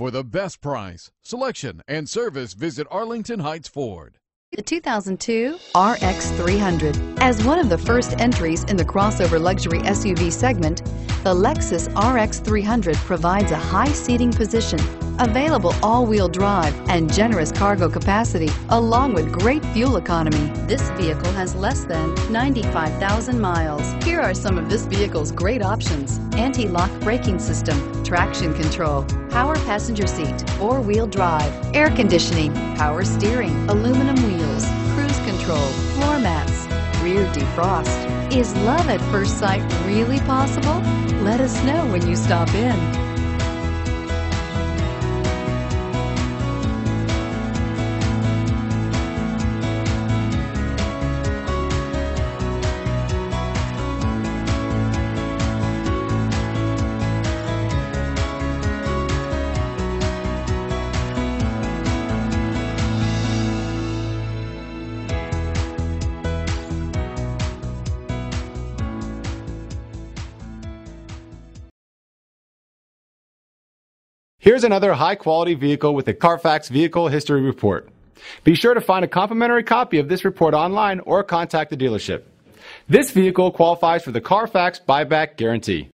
For the best price, selection, and service, visit Arlington Heights Ford. The 2002 RX 300. As one of the first entries in the crossover luxury SUV segment, the Lexus RX 300 provides a high seating position, available all-wheel drive, and generous cargo capacity, along with great fuel economy. This vehicle has less than 95,000 miles. Here are some of this vehicle's great options. Anti-lock braking system, traction control, power passenger seat, four-wheel drive, air conditioning, power steering, aluminum wheels, cruise control, floor mats, rear defrost. Is love at first sight really possible? Let us know when you stop in. Here's another high quality vehicle with a Carfax Vehicle History Report. Be sure to find a complimentary copy of this report online or contact the dealership. This vehicle qualifies for the Carfax buyback guarantee.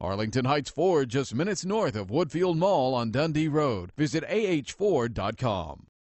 Arlington Heights Ford, just minutes north of Woodfield Mall on Dundee Road. Visit ahford.com.